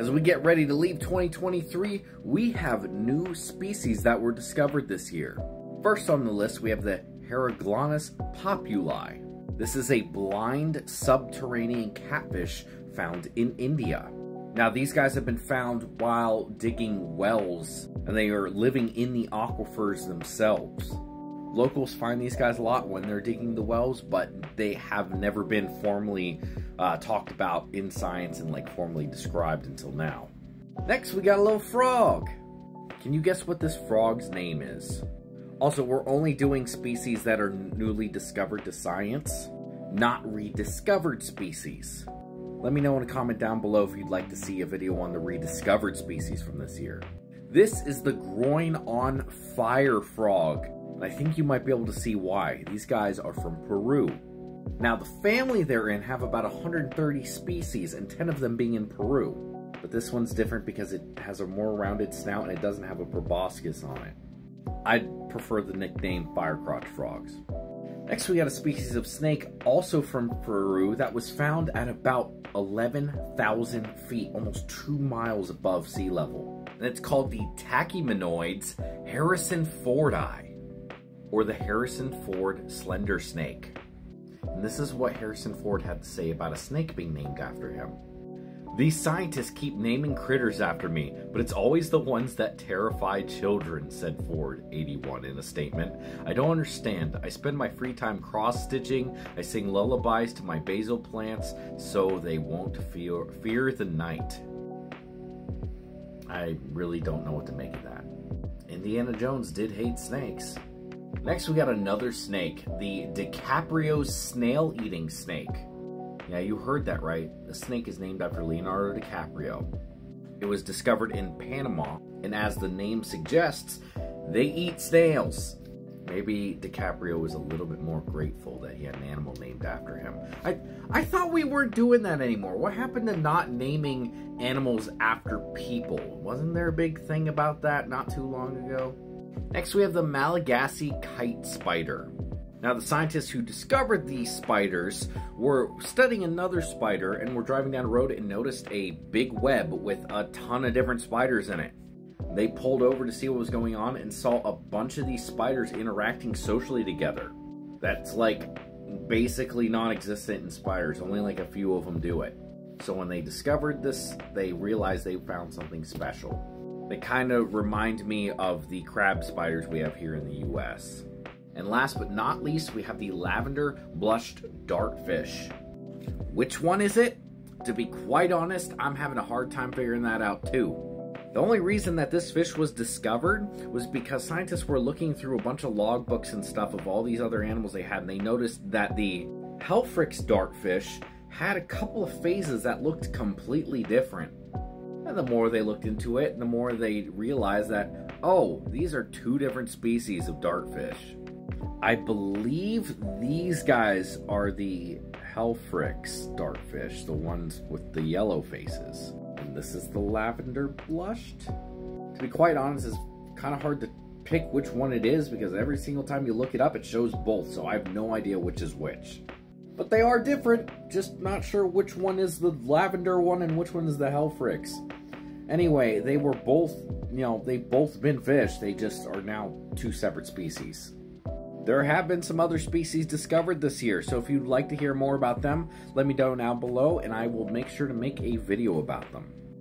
As we get ready to leave 2023, we have new species that were discovered this year. First on the list, we have the Horaglanis populi. This is a blind subterranean catfish found in India. Now, these guys have been found while digging wells, and they are living in the aquifers themselves. Locals find these guys a lot when they're digging the wells, but they have never been formally uh, talked about in science and like formally described until now. Next, we got a little frog. Can you guess what this frog's name is? Also, we're only doing species that are newly discovered to science, not rediscovered species. Let me know in a comment down below if you'd like to see a video on the rediscovered species from this year. This is the groin on fire frog. And I think you might be able to see why. These guys are from Peru. Now, the family they're in have about 130 species, and 10 of them being in Peru. But this one's different because it has a more rounded snout and it doesn't have a proboscis on it. I'd prefer the nickname firecrotch frogs. Next, we got a species of snake also from Peru that was found at about 11,000 feet, almost two miles above sea level. And it's called the Tachymenoides harrisonfordi or the Harrison Ford slender snake. And this is what Harrison Ford had to say about a snake being named after him. These scientists keep naming critters after me, but it's always the ones that terrify children, said Ford, 81, in a statement. I don't understand. I spend my free time cross stitching. I sing lullabies to my basil plants so they won't fear, fear the night. I really don't know what to make of that. Indiana Jones did hate snakes. Next, we got another snake, the DiCaprio's snail-eating snake. Yeah, you heard that right. The snake is named after Leonardo DiCaprio. It was discovered in Panama, and as the name suggests, they eat snails. Maybe DiCaprio was a little bit more grateful that he had an animal named after him. I I thought we weren't doing that anymore. What happened to not naming animals after people? Wasn't there a big thing about that not too long ago? Next, we have the Malagasy kite spider. Now, the scientists who discovered these spiders were studying another spider and were driving down a road and noticed a big web with a ton of different spiders in it. They pulled over to see what was going on and saw a bunch of these spiders interacting socially together. That's like basically non-existent in spiders, only like a few of them do it. So when they discovered this, they realized they found something special. They kind of remind me of the crab spiders we have here in the US. And last but not least, we have the lavender blushed dartfish. Which one is it? To be quite honest, I'm having a hard time figuring that out too. The only reason that this fish was discovered was because scientists were looking through a bunch of logbooks and stuff of all these other animals they had, and they noticed that the Helfrich's dartfish had a couple of phases that looked completely different. And the more they looked into it, the more they realized that, oh, these are two different species of dartfish. I believe these guys are the Helfrich's dartfish, the ones with the yellow faces. And this is the lavender blushed. To be quite honest, it's kind of hard to pick which one it is because every single time you look it up, it shows both, so I have no idea which is which. But they are different, just not sure which one is the lavender one and which one is the Helfrich's. Anyway, they were both, you know, they've both been fish. They just are now two separate species. There have been some other species discovered this year, so if you'd like to hear more about them, let me know down below and I will make sure to make a video about them.